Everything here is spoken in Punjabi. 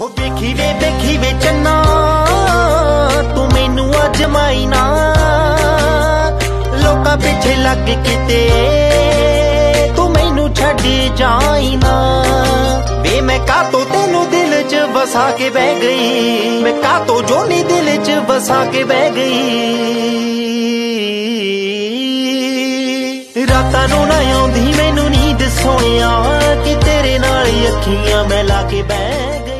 ਹੋ ਦੇਖੀ ਵੇ ਦੇਖੀ ਵੇ ਚੰਨਾ, ਤੂੰ ਮੈਨੂੰ ਅੱਜ ਨਾ। ਲੋਕਾਂ ਪਿੱਛੇ ਲੱਗ ਕਿਤੇ ਤੂੰ ਮੈਨੂੰ ਛੱਡ ਜਾਈ ਨਾ। ਵੇ, ਮੈਂ ਕਾਤੋਂ ਤੈਨੂੰ ਦਿਲ 'ਚ ਵਸਾ ਕੇ ਬਹਿ ਗਈ? ਮੈਂ ਕਾਤੋਂ ਜੋਨੀ ਦਿਲ 'ਚ ਵਸਾ ਕੇ ਬਹਿ ਗਈ? ਰਾਤਾਂ ਨੂੰ ਨਾ ਆਉਂਦੀ ਮੈਨੂੰ ਨੀਂਦ ਸੋਹਣਿਆ, ਕਿ ਤੇਰੇ ਨਾਲ ਹੀ ਅੱਖੀਆਂ ਮੈਂ ਲਾ ਕੇ ਬਹਿ ਗਈ।